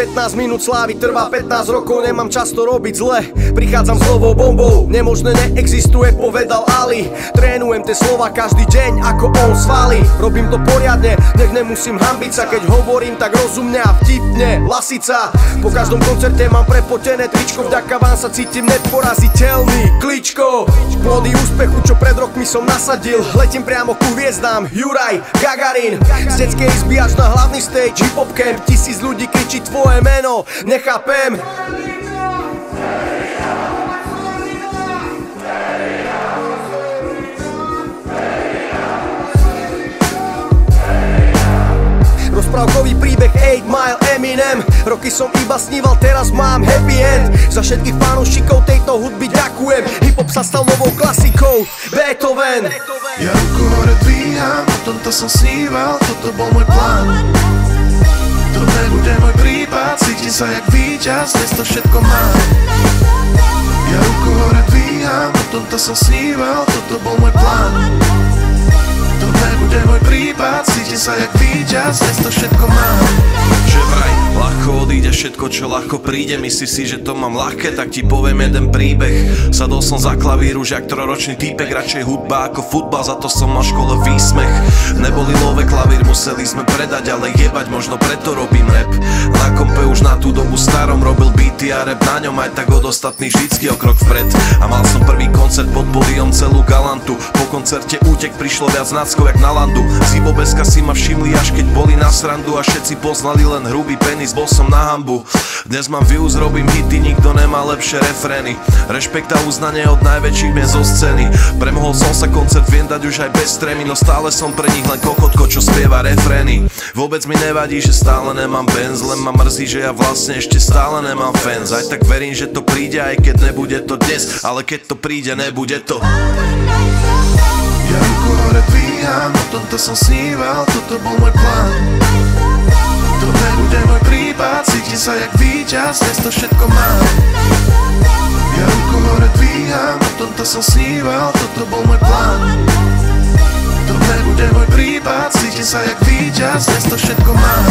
15 minút slávy trvá 15 rokov, nemám často robiť zle. Prichádzam s novou bombou, nemožné neexistuje, povedal Ali. Trénujem tie slova každý deň, ako on svaly. Robím to poriadne, nech nemusím hambiť sa. Keď hovorím tak rozumne a vtipne, lasica. Po každom koncerte mám prepotené tričko Vďaka vám sa cítim neporaziteľný. Kličko, plody úspechu, čo pred rokmi som nasadil. Letím priamo ku hviezdám, Juraj, Gagarin. Z detskej izby až na hlavný stage, hip-hop camp Tisíc ľudí kričí tvoje meno, nechápem. Rozprávkový príbeh 8 Mile Eminem. Roky som iba sníval, teraz mám happy end. Za všetkých fanúšikov tejto hudby ďakujem. Hip-hop sa stal novou klasikou. Beethoven. Ja ruku hore dvíham, o tomto som sníval Toto bol môj plán. To nebude sa jak víťaz, dnes to všetko mám. Ja ruku hore dvíham, o tomto som sníval Toto bol môj plán. To nebude môj prípad Cítim sa jak víťaz, dnes to všetko mám odíde všetko, čo ľahko príde. Myslíš si, že to mám ľahké, tak ti poviem jeden príbeh. Sadol som za klavír už jak troročný týpek Radšej hudba ako futbal, za to som mal škole výsmech. Neboli love klavír, museli sme predať Ale jebať, možno preto robím rap. Na kompe už na tú dobu starom robil beaty a rap na ňom Aj tak od ostatných vždycky o krok vpred. A mal som prvý koncert pod pódium celú galantu. Po koncerte útek prišlo viac náckov jak na landu. Z Ibobeska si ma všimli až keď boli na srandu A všetci poznali len hrubý penis, bol som na hambu. Dnes mám views, robím hity, nikto nemá lepšie refrény. Rešpekt a uznanie od najväčších miest zo scény. Premohol som sa koncert, viem dať už aj bez trémy No stále som pre nich len kokotko, čo spieva refrény. Vôbec mi nevadí, že stále nemám benz Len ma mrzí, že ja vlastne ešte stále nemám fans. Aj tak verím, že to príde, aj keď nebude to dnes Ale keď to príde, nebude to. Ja ruku hore dvíham, o tomto som sníval Toto bol môj plán sa jak víťaz, dnes to všetko mám. Ja ruku hore dvíham, o tomto som sníval Toto bol môj plán. To nebude môj prípad Cítim sa jak víťaz, dnes to všetko mám